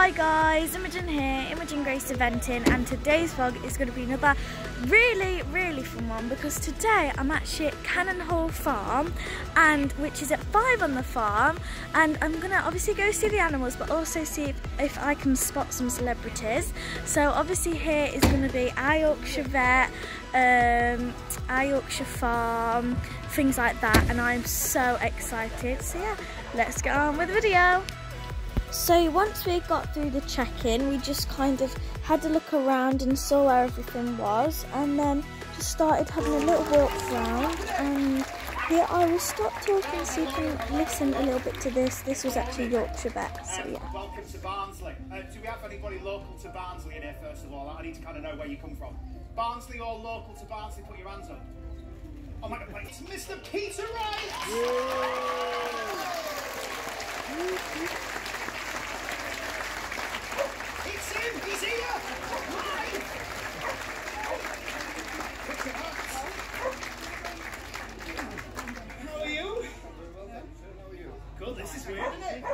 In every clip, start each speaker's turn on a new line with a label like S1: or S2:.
S1: Hi guys, Imogen here, Imogen Grace Eventing and today's vlog is going to be another really really fun one because today I'm actually at Cannon Hall Farm and which is at 5 on the farm and I'm going to obviously go see the animals but also see if, if I can spot some celebrities. So obviously here is going to be our Yorkshire Vet, um, Yorkshire Farm, things like that and I'm so excited. So yeah, let's get on with the video. So once we got through the check-in, we just kind of had a look around and saw where everything was and then just started having a little walk around and here I will stop talking so you can listen a little bit to this. This was actually Yorkshire Vet, so yeah.
S2: Welcome to Barnsley. Uh, do we have anybody local to Barnsley in here first of all? I need to kind of know where you come from. Barnsley or local to Barnsley, put your hands up. Oh my god, wait, it's Mr. Peter Wright! It's him! Live! Picture hats. How are you? Good, this is weird, isn't it?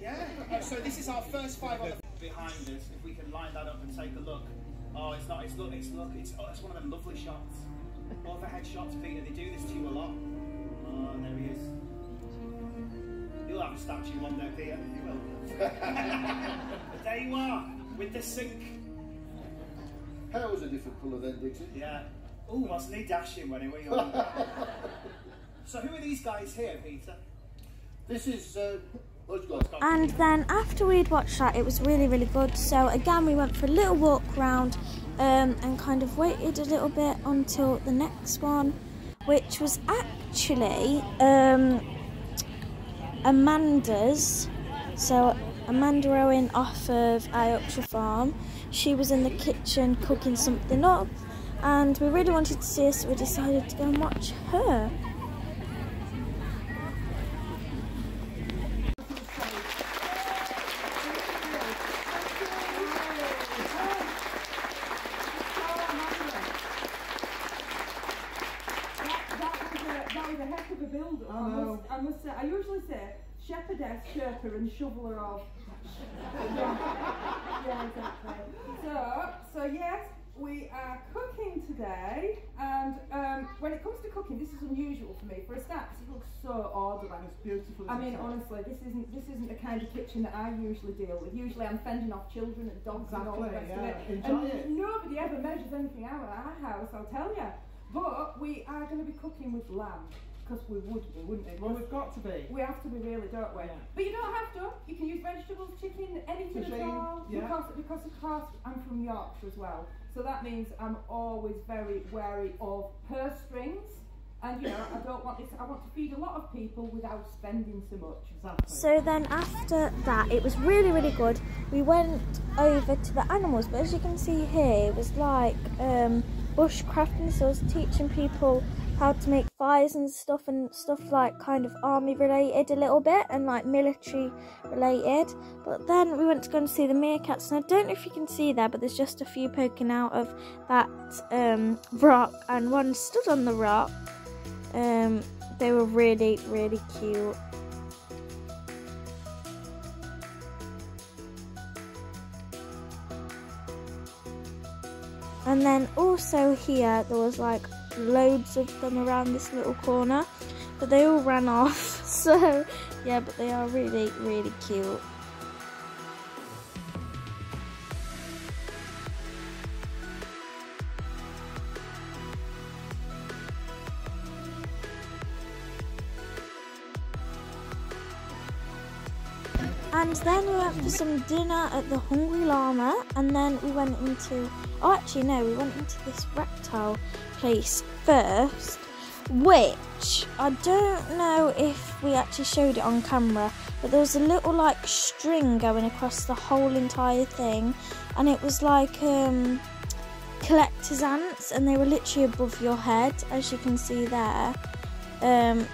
S2: Yeah. Uh, so this is our first five on the behind us. If we can line that up and take a look. Oh, it's not. It's look. It's look. It's oh, it's one of them lovely shots. Overhead shots, Peter. They do this to you a lot. Oh, there he is. You'll have a statue one day, Peter. You will. but there you are with the sink.
S3: Hair was a different colour then, Dixie.
S2: Yeah. Oh, wasn't he dashing when he was young? so who are these guys here, Peter?
S3: This is, uh.
S1: And then after we'd watched that, it was really, really good. So again, we went for a little walk around um, and kind of waited a little bit until the next one, which was actually um, Amanda's. So Amanda Owen off of Yorkshire Farm. She was in the kitchen cooking something up, and we really wanted to see her, so we decided to go and watch her.
S4: That was a, heck of a. I, must, I must say, I usually say shepherdess, sherper and shoveler of. yeah. yeah, exactly. So, so yes, we are cooking today, and um, when it comes to cooking, this is unusual for me. For a start, it looks so orderly.
S5: It's beautiful.
S4: I mean, honestly, this isn't this isn't the kind of kitchen that I usually deal with. Usually, I'm fending off children and dogs and all the rest
S5: Exactly,
S4: of it.
S5: Enjoy
S4: and
S5: it.
S4: nobody ever measures anything out at our house, I'll tell you. But we are going to be cooking with lamb because we would be, wouldn't we?
S5: Well, we've got to be.
S4: We have to be really, don't we?
S5: Yeah.
S4: But you don't have to. You can use vegetables, chicken, anything at
S5: Cuisine,
S4: all.
S5: yeah.
S4: Because, because of course I'm from Yorkshire as well. So that means I'm always very wary of purse strings. And you know, I don't want this. I want to feed a lot of people without spending so much.
S5: Exactly.
S1: So then after that, it was really, really good. We went over to the animals, but as you can see here, it was like um, bushcrafting. So I was teaching people how to make fires and stuff, and stuff like kind of army related a little bit, and like military related. But then we went to go and see the meerkats, and I don't know if you can see there, but there's just a few poking out of that um, rock, and one stood on the rock. Um, they were really, really cute. And then also here there was like loads of them around this little corner, but they all ran off. So yeah, but they are really, really cute. And then we went for some dinner at the Hungry Llama, and then we went into. Oh, actually, no, we went into this reptile place first, which I don't know if we actually showed it on camera, but there was a little like string going across the whole entire thing, and it was like um, collector's ants, and they were literally above your head, as you can see there. Um,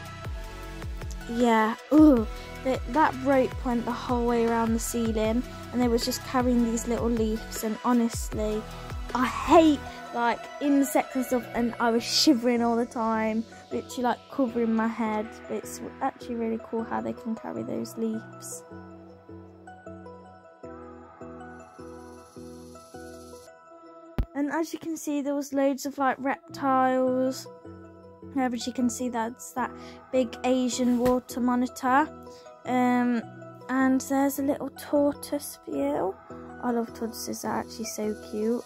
S1: yeah, ooh, that that rope went the whole way around the ceiling, and they was just carrying these little leaves. And honestly, I hate like insects and stuff and I was shivering all the time literally like covering my head. But it's actually really cool how they can carry those leaves. And as you can see there was loads of like reptiles. Yeah, but you can see that's that big Asian water monitor. Um, and there's a little tortoise for you I love tortoises they're actually so cute.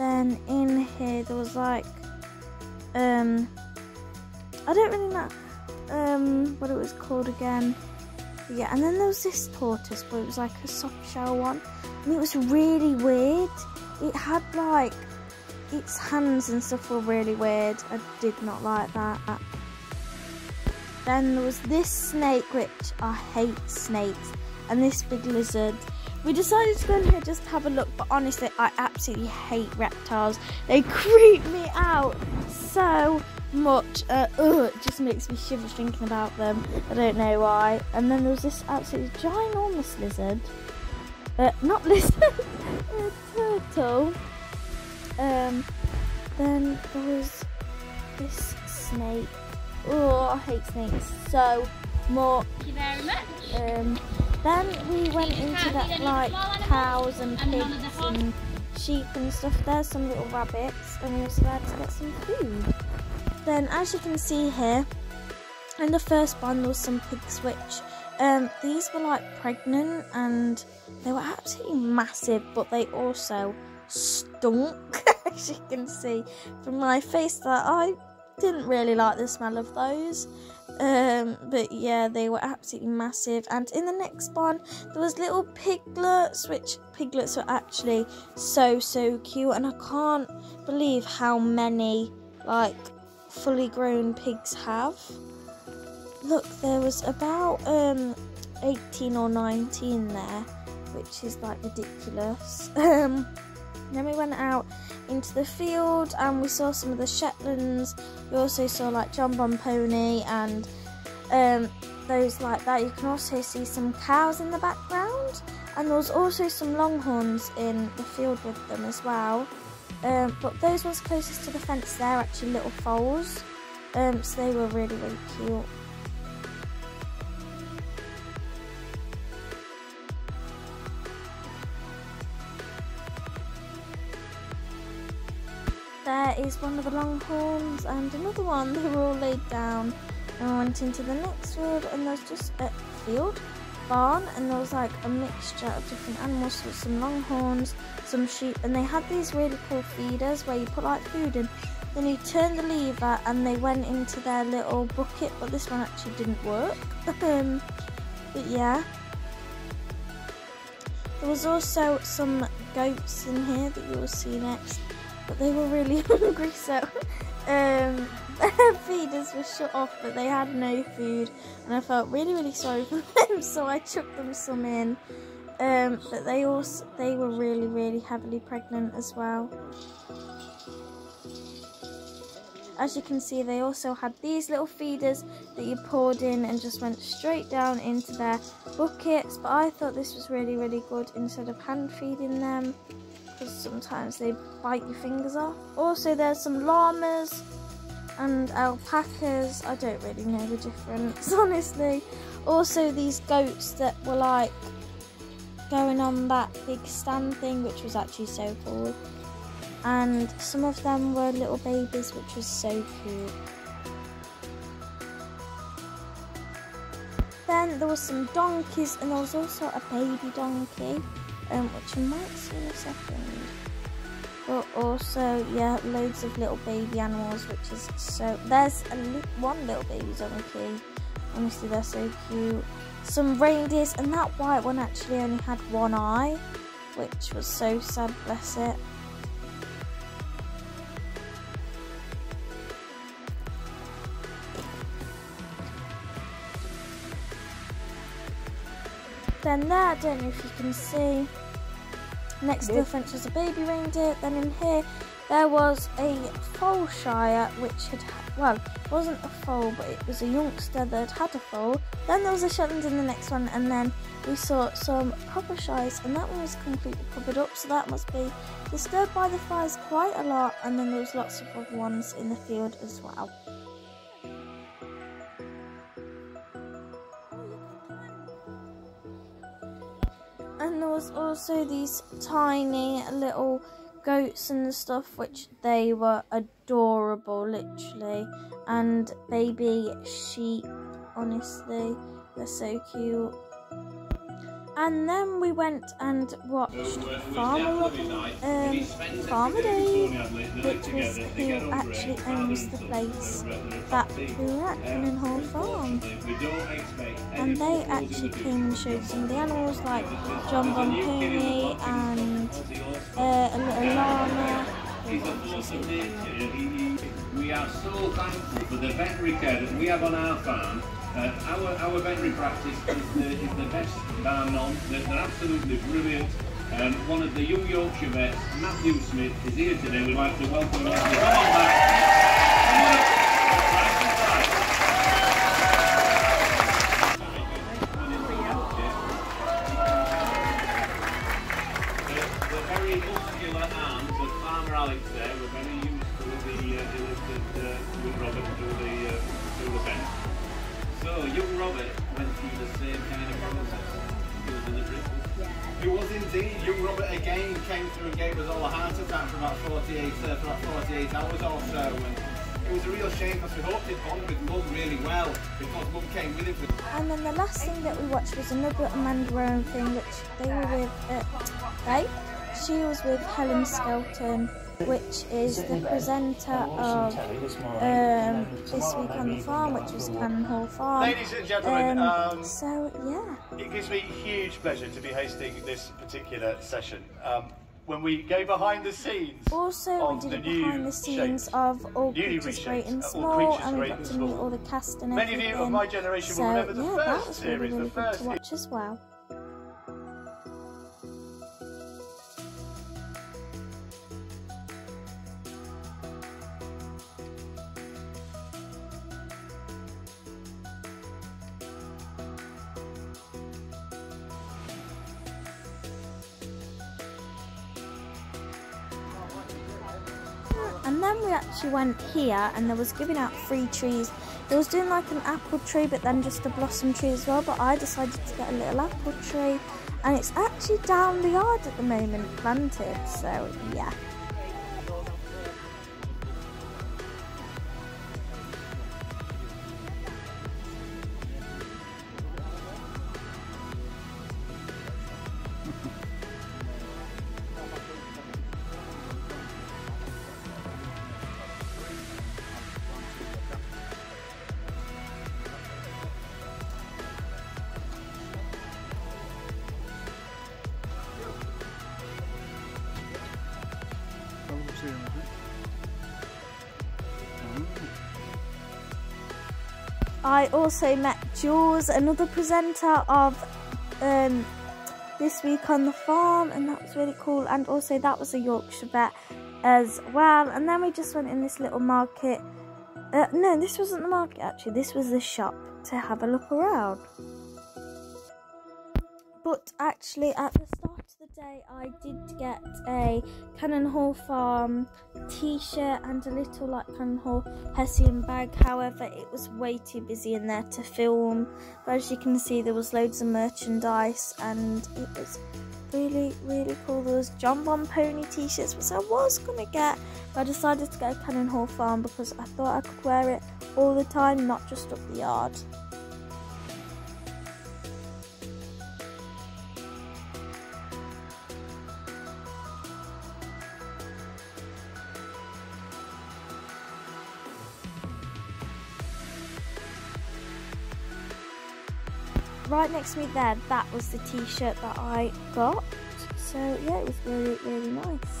S1: Then in here there was like um i don't really know um what it was called again yeah, and then there was this tortoise, but it was like a soft shell one, and it was really weird. It had like its hands and stuff were really weird. I did not like that. Then there was this snake, which I hate snakes, and this big lizard. We decided to go in here just to have a look, but honestly, I absolutely hate reptiles. They creep me out so much. Uh, ugh, it just makes me shiver thinking about them. I don't know why. And then there was this absolutely ginormous lizard. Uh, not lizard, a turtle. Um, then there was this snake. Oh, I hate snakes so much.
S5: Thank you very much.
S1: Um, then we went into that like cows and pigs and sheep and stuff. There's some little rabbits, and we also had to get some food. Then, as you can see here, in the first one there was some pigs which um, these were like pregnant and they were absolutely massive, but they also stunk. as you can see from my face, that I didn't really like the smell of those. Um, but yeah, they were absolutely massive. And in the next one, there was little piglets, which piglets were actually so so cute. And I can't believe how many like fully grown pigs have. Look, there was about um 18 or 19 there, which is like ridiculous. Um, then we went out into the field and we saw some of the Shetlands. We also saw like John Bon Pony and um, those like that. You can also see some cows in the background, and there was also some longhorns in the field with them as well. Um, but those ones closest to the fence, they're actually little foals, um, so they were really really cute. There is one of the longhorns and another one. They were all laid down. And went into the next field and there was just a field barn and there was like a mixture of different animals with some longhorns, some sheep and they had these really cool feeders where you put like food in. Then you turn the lever and they went into their little bucket but this one actually didn't work. um, but yeah. There was also some goats in here that you will see next but they were really hungry, so um, their feeders were shut off, but they had no food, and I felt really, really sorry for them, so I chucked them some in. Um, but they also they were really, really heavily pregnant as well. As you can see, they also had these little feeders that you poured in and just went straight down into their buckets. But I thought this was really, really good instead of hand feeding them because sometimes they bite your fingers off. Also, there's some llamas and alpacas. I don't really know the difference, honestly. Also, these goats that were like going on that big stand thing, which was actually so cool. And some of them were little babies, which was so cute. Then there was some donkeys, and there was also a baby donkey um, which you might see in a second. But also, yeah, loads of little baby animals, which is so. There's a one little baby donkey. Honestly, they're so cute. Some reindeers, and that white one actually only had one eye, which was so sad, bless it. Then there, I don't know if you can see, next to the fence was a baby reindeer. Then in here, there was a foal shire, which had, well, wasn't a foal, but it was a youngster that had a foal. Then there was a Shetland in the next one, and then we saw some proper shires, and that one was completely covered up, so that must be disturbed by the fires quite a lot. And then there was lots of other ones in the field as well. There was also these tiny little goats and stuff, which they were adorable, literally, and baby sheep. Honestly, they're so cute. And then we went and watched Farmer Robin, um, Farmer Dave, which was who actually owns the place that we were at, Cannon Hall Farm. And they actually came and showed some of the animals like John Bon Pony and uh, a little llama.
S5: We are so thankful for the veterinary care that we have on our farm uh, our, our veterinary practice is the, is the best bar none. They're, they're absolutely brilliant. Um, one of the young Yorkshire vets, Matthew Smith, is here today. We'd like to welcome him. Come on back.
S2: Again came through and gave us all a heart attack for about 48, uh, for about 48 hours or so. And it was a real shame because we hoped he'd bond with Mum really well because Mum came with him.
S1: And then the last thing that we watched was another Amanda Owen thing, which they were with, uh, they? She was with Helen Skelton which is the presenter of um, This Week on the Farm, which was Cannon Hall Farm.
S6: Ladies and gentlemen, um,
S1: um, so yeah.
S6: It gives me huge pleasure to be hosting this particular session. Um, when we go behind the scenes
S1: also we did behind the scenes shaped, of all creatures great and small and we got to meet all the cast and
S6: Many
S1: everything.
S6: of you of my generation
S1: so,
S6: will remember the
S1: yeah,
S6: first
S1: that was
S6: series,
S1: really, really
S6: the first
S1: good to watch as well. And then we actually went here and there was giving out free trees. It was doing like an apple tree but then just a blossom tree as well but I decided to get a little apple tree. And it's actually down the yard at the moment planted so yeah I also met Jules, another presenter of um, This Week on the Farm, and that was really cool. And also, that was a Yorkshire vet as well. And then we just went in this little market. Uh, no, this wasn't the market actually, this was the shop to have a look around. But actually, at the I did get a Cannon Hall Farm t-shirt and a little like Cannon Hall Hessian bag. However, it was way too busy in there to film. But as you can see, there was loads of merchandise and it was really, really cool. There was John Bon Pony t-shirts, which I was going to get. But I decided to a Cannon Hall Farm because I thought I could wear it all the time, not just up the yard. Right next to me there, that was the t-shirt that I got. So yeah, it was really, really nice.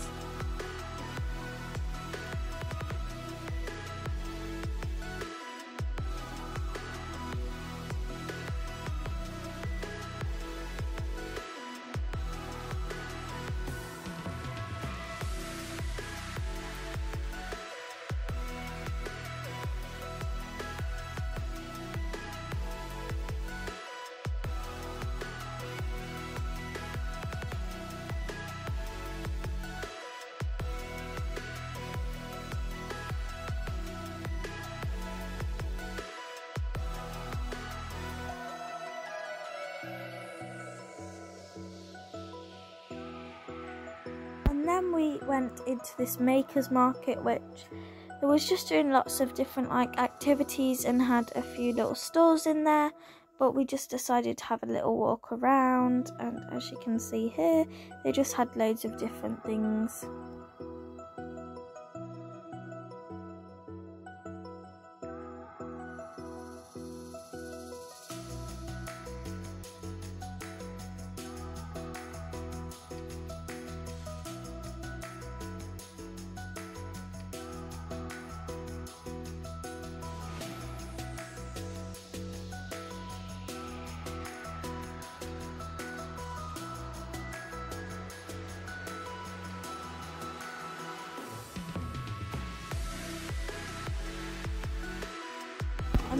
S1: Then we went into this makers market, which it was just doing lots of different like activities and had a few little stores in there. But we just decided to have a little walk around, and as you can see here, they just had loads of different things.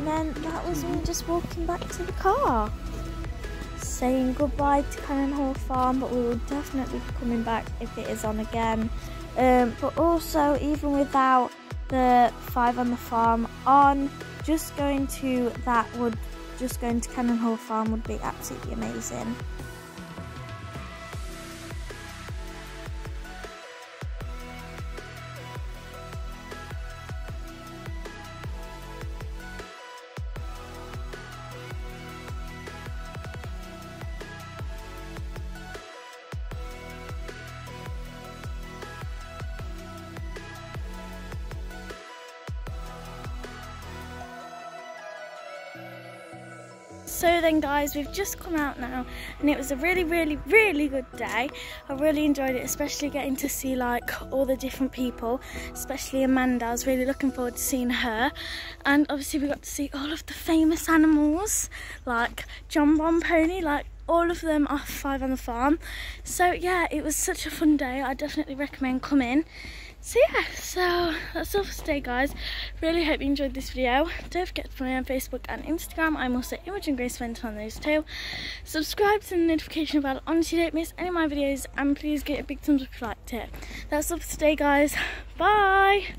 S1: And then that was me just walking back to the car. Saying goodbye to Cannon Hall Farm, but we will definitely be coming back if it is on again. Um, but also, even without the five on the farm on, just going to that would just going to Cannon Hall Farm would be absolutely amazing. Then guys, we've just come out now and it was a really, really, really good day. I really enjoyed it, especially getting to see like all the different people, especially Amanda. I was really looking forward to seeing her. And obviously we got to see all of the famous animals, like John Bon Pony, like all of them are five on the farm. So yeah, it was such a fun day. I definitely recommend coming. So yeah, so that's all for today guys. Really hope you enjoyed this video. Don't forget to follow me on Facebook and Instagram. I'm also Imogen Grace Eventing on those too. Subscribe to the notification bell you don't miss any of my videos and please give it a big thumbs up if you liked it. That's all for today guys. Bye!